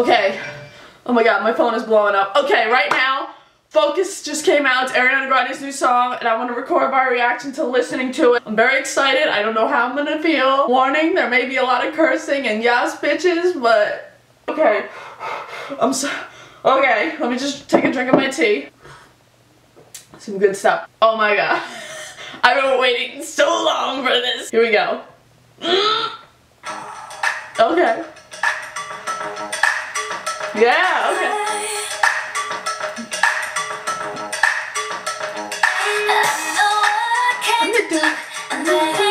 Okay. Oh my god, my phone is blowing up. Okay, right now, Focus just came out. It's Ariana Grande's new song, and I want to record my reaction to listening to it. I'm very excited. I don't know how I'm gonna feel. Warning, there may be a lot of cursing and yes bitches, but okay. I'm so okay. Let me just take a drink of my tea. Some good stuff. Oh my god. I've been waiting so long for this. Here we go. Yeah, okay. Hey!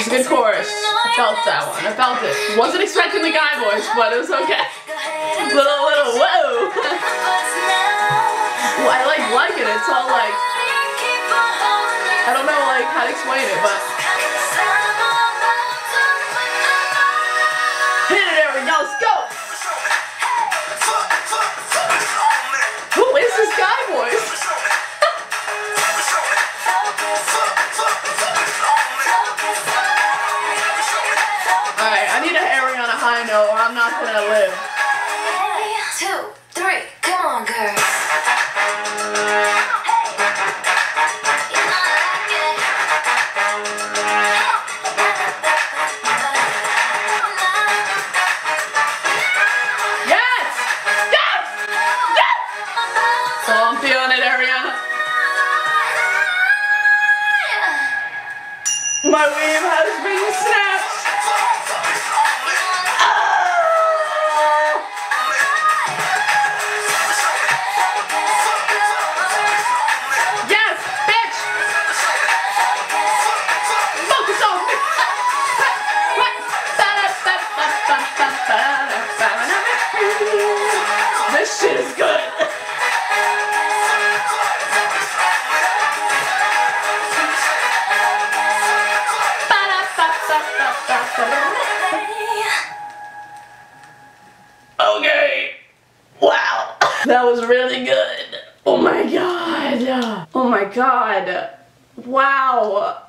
It's a good chorus. I felt that one. I felt it. Wasn't expecting the guy voice, but it was okay. Little, little, whoa. Well, I like like it. It's all like, I don't know like how to explain it, but high note or I'm not gonna live. Two, three, come on, girl. Yes! Yes! Yes! So I'm feeling it, Ariana. My weave has been snapped. This shit is good. Okay. Wow. That was really good. Oh my god. Oh my god. Wow.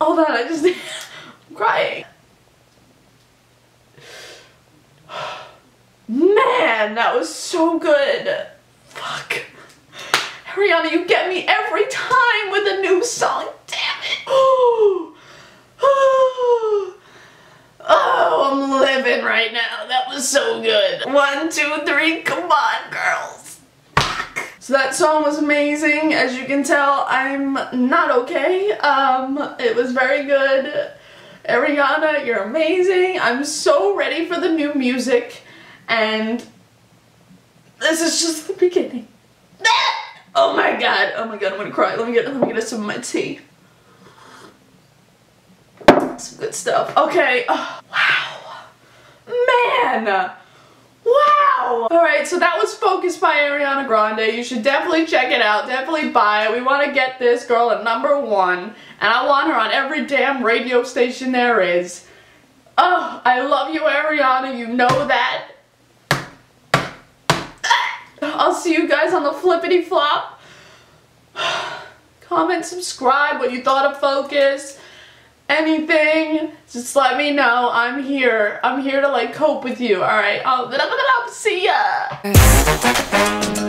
Oh Hold on, I just I'm crying. Man, that was so good. Fuck. Ariana, you get me every time with a new song. Damn it. Oh, I'm living right now. That was so good. One, two, three. Come on, girls. Fuck. So that song was amazing. As you can tell, I'm not okay. Um, it was very good. Ariana, you're amazing. I'm so ready for the new music. And this is just the beginning. Oh my god. Oh my god, I'm gonna cry. Let me get let me get some of my tea. Some good stuff. Okay. Oh, wow. Man. Alright, so that was Focus by Ariana Grande. You should definitely check it out. Definitely buy it. We want to get this girl at number one. And I want her on every damn radio station there is. Oh, I love you, Ariana. You know that. Ah! I'll see you guys on the flippity flop. Comment, subscribe, what you thought of Focus, anything. Just let me know. I'm here. I'm here to like cope with you. All right. I'll, see ya.